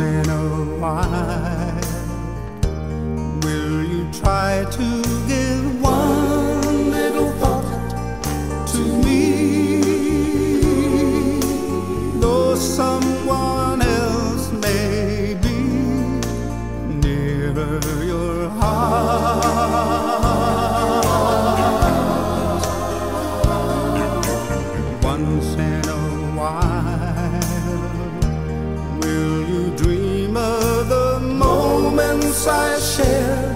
in a while. Will you try to give? I share.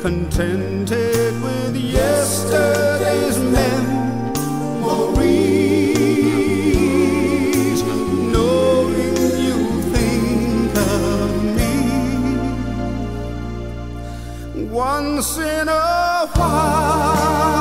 contented with yesterday's memories, knowing you think of me once in a while.